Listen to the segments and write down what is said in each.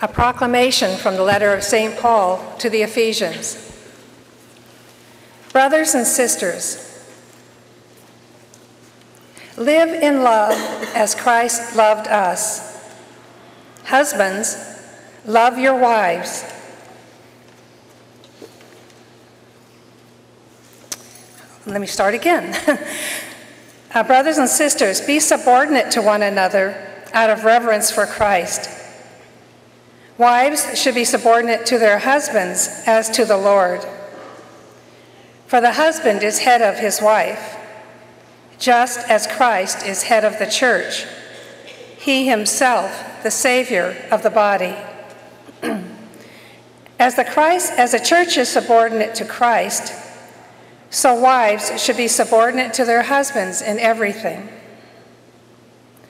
A proclamation from the letter of St. Paul to the Ephesians. Brothers and sisters, live in love as Christ loved us. Husbands, love your wives. Let me start again. uh, brothers and sisters, be subordinate to one another out of reverence for Christ. Wives should be subordinate to their husbands as to the Lord. For the husband is head of his wife, just as Christ is head of the church, he himself the Savior of the body. as, the Christ, as the church is subordinate to Christ, so wives should be subordinate to their husbands in everything.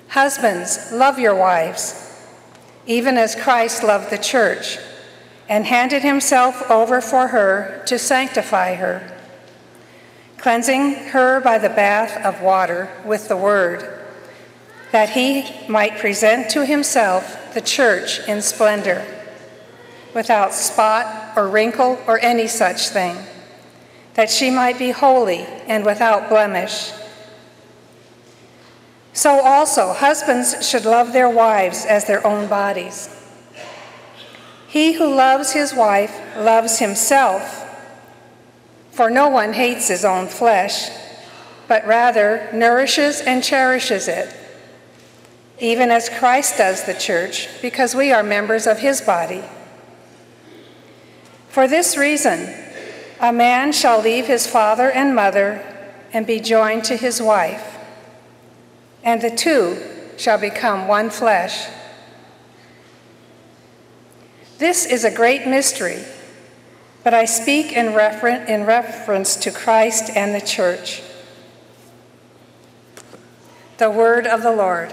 Husbands, love your wives, even as Christ loved the church and handed himself over for her to sanctify her, cleansing her by the bath of water with the word, that he might present to himself the church in splendor, without spot or wrinkle or any such thing, that she might be holy and without blemish. So also, husbands should love their wives as their own bodies. He who loves his wife loves himself, for no one hates his own flesh, but rather nourishes and cherishes it, even as Christ does the church, because we are members of his body. For this reason, a man shall leave his father and mother and be joined to his wife and the two shall become one flesh. This is a great mystery, but I speak in, refer- in reference to Christ and the church. The word of the Lord.